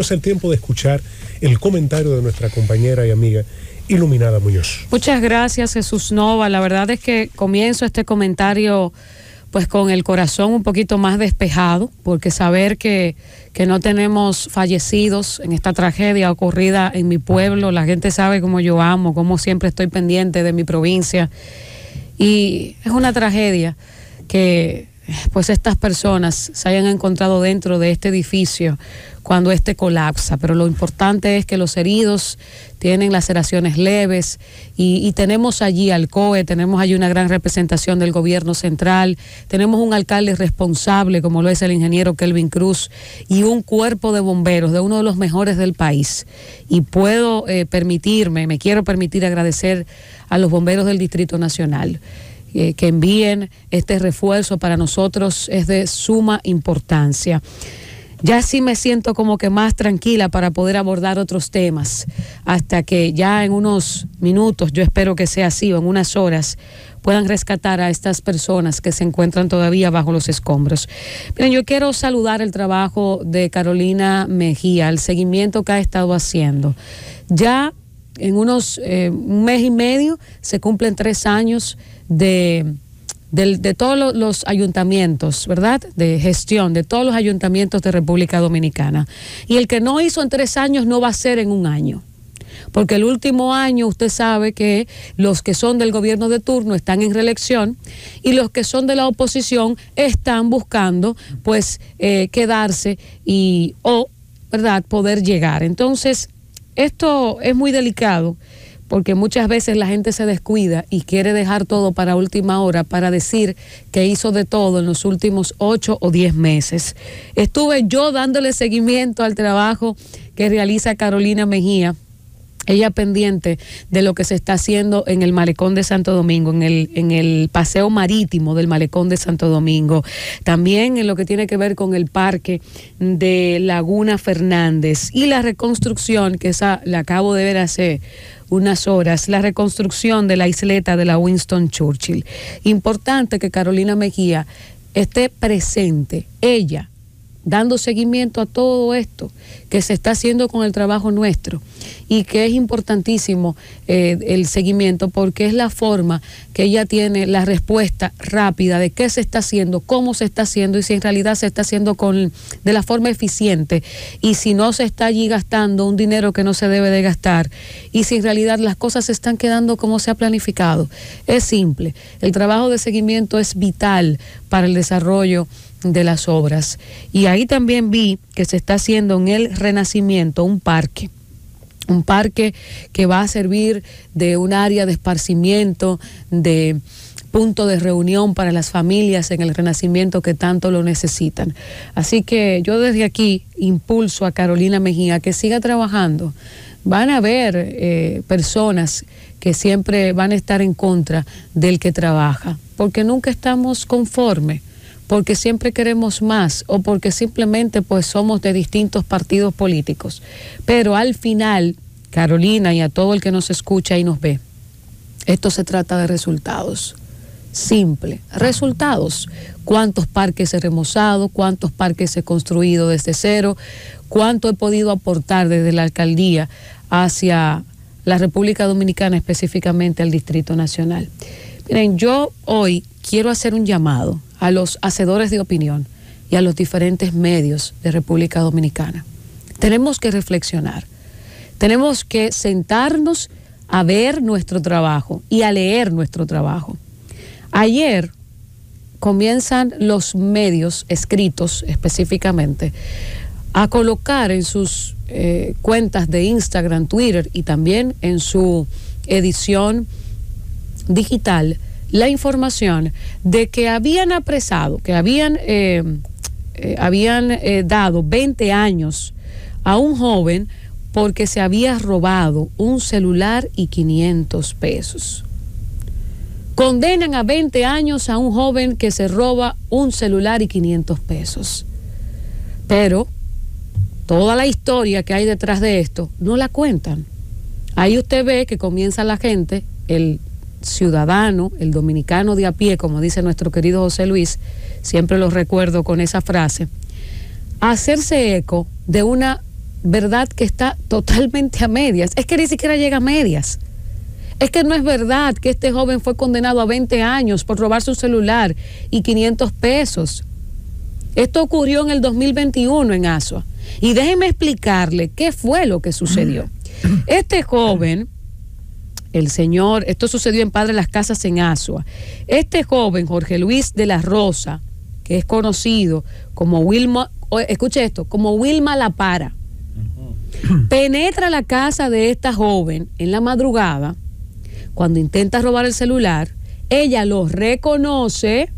Es el tiempo de escuchar el comentario de nuestra compañera y amiga Iluminada Muñoz. Muchas gracias, Jesús Nova. La verdad es que comienzo este comentario pues con el corazón un poquito más despejado, porque saber que, que, no tenemos fallecidos en esta tragedia ocurrida en mi pueblo, la gente sabe cómo yo amo, cómo siempre estoy pendiente de mi provincia. Y es una tragedia que pues estas personas se hayan encontrado dentro de este edificio cuando este colapsa. Pero lo importante es que los heridos tienen laceraciones leves y, tenemos allí al COE, tenemos allí una gran representación del gobierno central, tenemos un alcalde responsable como lo es el ingeniero Kelvin Cruz y un cuerpo de bomberos de uno de los mejores del país. Y puedo eh, permitirme, me quiero permitir agradecer a los bomberos del Distrito Nacional eh, que envíen este refuerzo para nosotros es de suma importancia. Ya sí me siento como que más tranquila para poder abordar otros temas, hasta que ya en unos minutos, yo espero que sea así, o en unas horas, puedan rescatar a estas personas que se encuentran todavía bajo los escombros. Miren, yo quiero saludar el trabajo de Carolina Mejía, el seguimiento que ha estado haciendo. Ya en unos eh, un mes y medio se cumplen tres años de, de, todos los ayuntamientos, ¿verdad? De gestión de todos los ayuntamientos de República Dominicana. Y el que no hizo en tres años no va a ser en un año. Porque el último año usted sabe que los que son del gobierno de turno están en reelección y los que son de la oposición están buscando pues eh, quedarse y o, ¿verdad?, poder llegar. Entonces, esto es muy delicado porque muchas veces la gente se descuida y quiere dejar todo para última hora para decir que hizo de todo en los últimos ocho o diez meses. Estuve yo dándole seguimiento al trabajo que realiza Carolina Mejía ella pendiente de lo que se está haciendo en el malecón de Santo Domingo, en el, en el paseo marítimo del malecón de Santo Domingo, también en lo que tiene que ver con el parque de Laguna Fernández y la reconstrucción, que esa la acabo de ver hace unas horas, la reconstrucción de la isleta de la Winston Churchill. Importante que Carolina Mejía esté presente, ella, dando seguimiento a todo esto que se está haciendo con el trabajo nuestro y que es importantísimo eh, el seguimiento porque es la forma que ella tiene la respuesta rápida de qué se está haciendo, cómo se está haciendo y si en realidad se está haciendo con, de la forma eficiente y si no se está allí gastando un dinero que no se debe de gastar y si en realidad las cosas se están quedando como se ha planificado. Es simple, el trabajo de seguimiento es vital para el desarrollo de las obras. Y ahí también vi que se está haciendo en el Renacimiento un parque un parque que va a servir de un área de esparcimiento, de punto de reunión para las familias en el renacimiento que tanto lo necesitan. Así que yo desde aquí impulso a Carolina Mejía que siga trabajando. Van a haber eh, personas que siempre van a estar en contra del que trabaja, porque nunca estamos conformes porque siempre queremos más o porque simplemente pues somos de distintos partidos políticos. Pero al final, Carolina y a todo el que nos escucha y nos ve, esto se trata de resultados. Simple, resultados. ¿Cuántos parques he remozado? ¿Cuántos parques he construido desde cero? ¿Cuánto he podido aportar desde la alcaldía hacia la República Dominicana, específicamente al Distrito Nacional? Miren, yo hoy quiero hacer un llamado a los hacedores de opinión y a los diferentes medios de República Dominicana. Tenemos que reflexionar, tenemos que sentarnos a ver nuestro trabajo y a leer nuestro trabajo. Ayer comienzan los medios escritos específicamente a colocar en sus eh, cuentas de Instagram, Twitter y también en su edición digital la información de que habían apresado, que habían, eh, eh, habían eh, dado 20 años a un joven porque se había robado un celular y 500 pesos. Condenan a 20 años a un joven que se roba un celular y 500 pesos. Pero toda la historia que hay detrás de esto no la cuentan. Ahí usted ve que comienza la gente, el ciudadano, el dominicano de a pie, como dice nuestro querido José Luis, siempre lo recuerdo con esa frase, hacerse eco de una verdad que está totalmente a medias. Es que ni siquiera llega a medias. Es que no es verdad que este joven fue condenado a 20 años por robar su celular y 500 pesos. Esto ocurrió en el 2021 en Asua. Y déjeme explicarle qué fue lo que sucedió. Este joven, el señor, esto sucedió en Padre Las Casas en Asua. Este joven, Jorge Luis de la Rosa, que es conocido como Wilma, escuche esto, como Wilma La Para, penetra la casa de esta joven en la madrugada cuando intenta robar el celular, ella lo reconoce,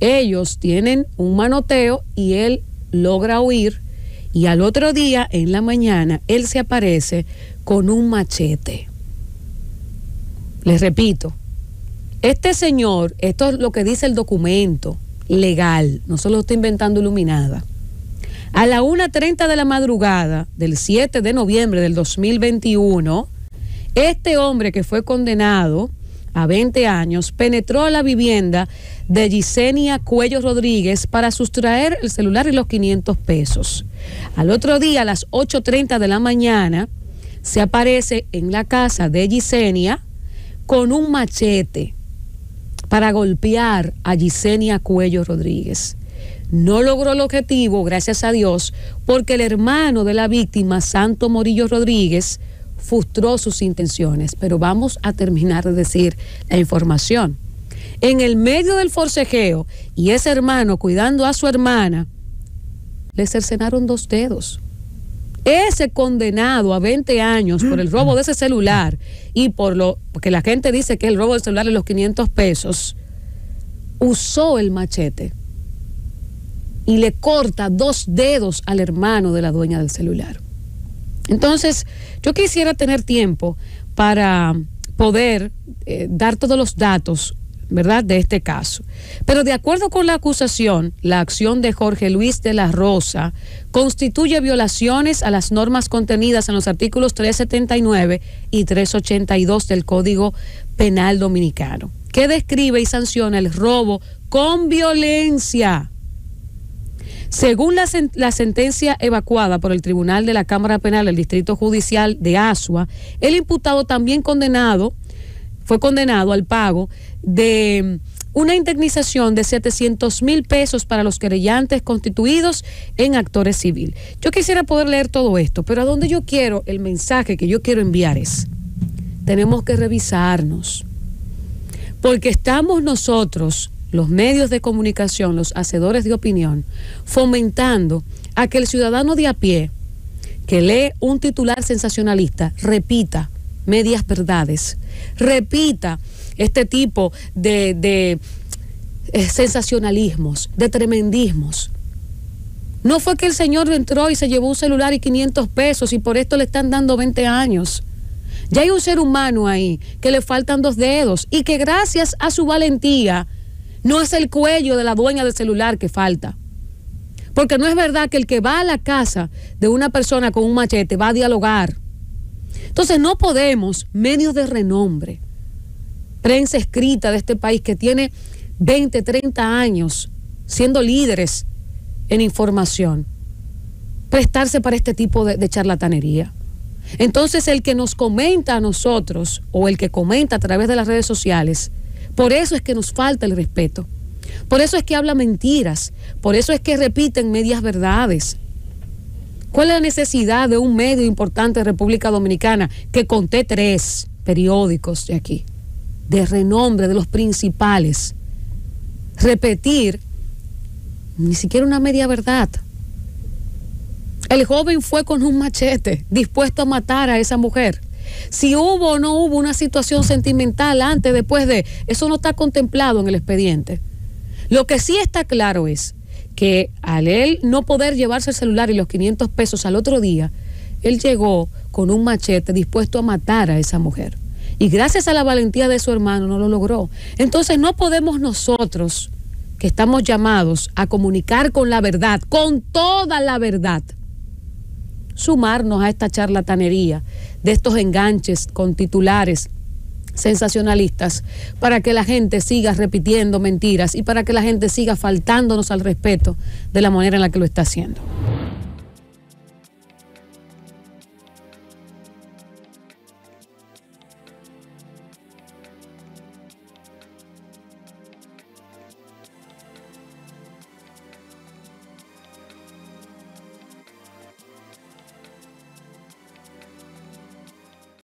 ellos tienen un manoteo y él logra huir y al otro día, en la mañana, él se aparece con un machete. Les repito, este señor, esto es lo que dice el documento legal, no se lo está inventando iluminada. A la 1.30 de la madrugada del 7 de noviembre del 2021, este hombre que fue condenado a 20 años penetró a la vivienda de Gisenia Cuello Rodríguez para sustraer el celular y los 500 pesos. Al otro día, a las 8.30 de la mañana, se aparece en la casa de Gisenia con un machete para golpear a Gisenia Cuello Rodríguez. No logró el objetivo, gracias a Dios, porque el hermano de la víctima, Santo Morillo Rodríguez, frustró sus intenciones, pero vamos a terminar de decir la información. En el medio del forcejeo y ese hermano cuidando a su hermana, le cercenaron dos dedos. Ese condenado a 20 años por el robo de ese celular y por lo que la gente dice que el robo del celular de los 500 pesos, usó el machete y le corta dos dedos al hermano de la dueña del celular. Entonces, yo quisiera tener tiempo para poder eh, dar todos los datos ¿verdad?, de este caso. Pero de acuerdo con la acusación, la acción de Jorge Luis de la Rosa constituye violaciones a las normas contenidas en los artículos 379 y 382 del Código Penal Dominicano, que describe y sanciona el robo con violencia según la, sentencia evacuada por el Tribunal de la Cámara Penal del Distrito Judicial de Asua, el imputado también condenado, fue condenado al pago de una indemnización de 700 mil pesos para los querellantes constituidos en actores civil. Yo quisiera poder leer todo esto, pero a donde yo quiero, el mensaje que yo quiero enviar es, tenemos que revisarnos, porque estamos nosotros los medios de comunicación, los hacedores de opinión, fomentando a que el ciudadano de a pie que lee un titular sensacionalista repita medias verdades, repita este tipo de, eh, sensacionalismos, de tremendismos. No fue que el señor entró y se llevó un celular y 500 pesos y por esto le están dando 20 años. Ya hay un ser humano ahí que le faltan dos dedos y que gracias a su valentía no es el cuello de la dueña del celular que falta. Porque no es verdad que el que va a la casa de una persona con un machete va a dialogar. Entonces no podemos, medios de renombre, prensa escrita de este país que tiene 20, 30 años siendo líderes en información, prestarse para este tipo de, de charlatanería. Entonces el que nos comenta a nosotros o el que comenta a través de las redes sociales, por eso es que nos falta el respeto. Por eso es que habla mentiras. Por eso es que repiten medias verdades. ¿Cuál es la necesidad de un medio importante de República Dominicana que conté tres periódicos de aquí, de renombre, de los principales? Repetir ni siquiera una media verdad. El joven fue con un machete dispuesto a matar a esa mujer. Si hubo o no hubo una situación sentimental antes, después de, eso no está contemplado en el expediente. Lo que sí está claro es que al él no poder llevarse el celular y los 500 pesos al otro día, él llegó con un machete dispuesto a matar a esa mujer. Y gracias a la valentía de su hermano no lo logró. Entonces no podemos nosotros, que estamos llamados a comunicar con la verdad, con toda la verdad, sumarnos a esta charlatanería de estos enganches con titulares sensacionalistas para que la gente siga repitiendo mentiras y para que la gente siga faltándonos al respeto de la manera en la que lo está haciendo.